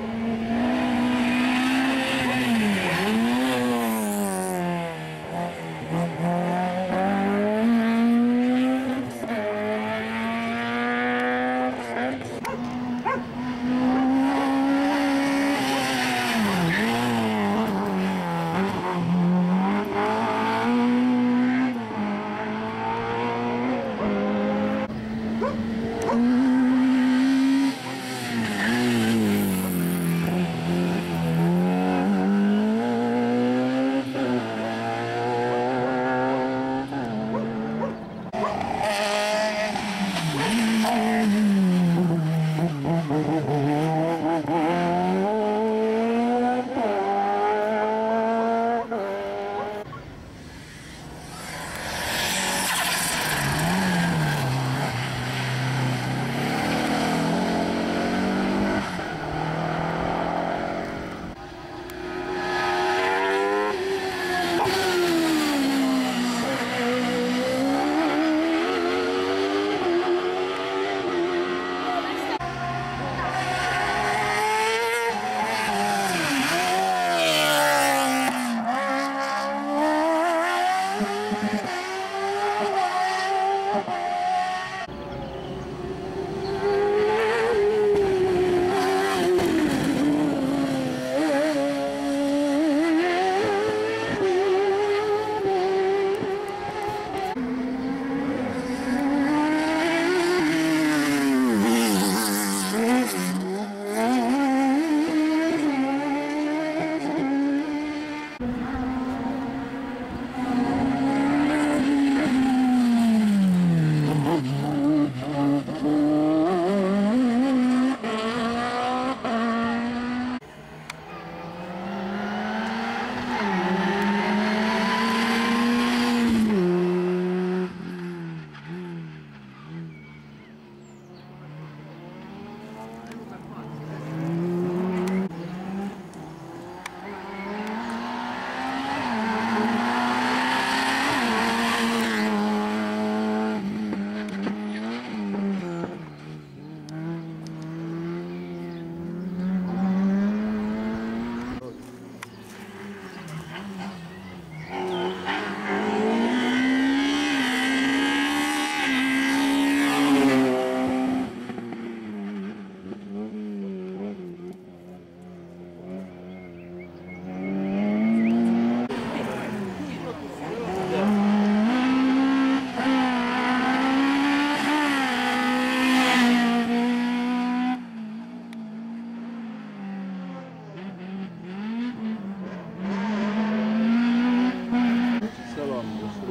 Tchau.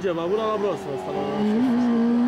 Îngeva, una la broasă asta. La... Mm -hmm.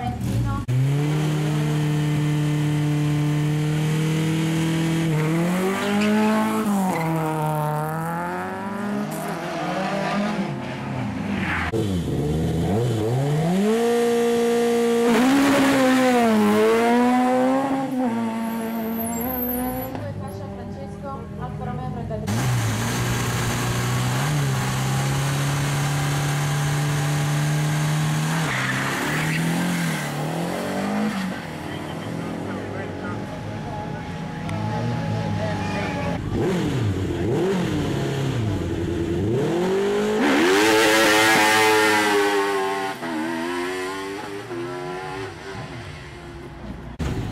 করেন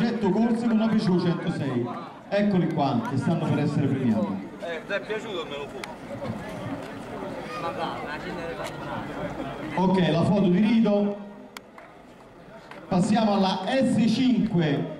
100 corse con una Corsego 106 Eccoli qua, che stanno per essere premiati. Eh, ti è piaciuto me lo fu? Ok, la foto di Rito. Passiamo alla S5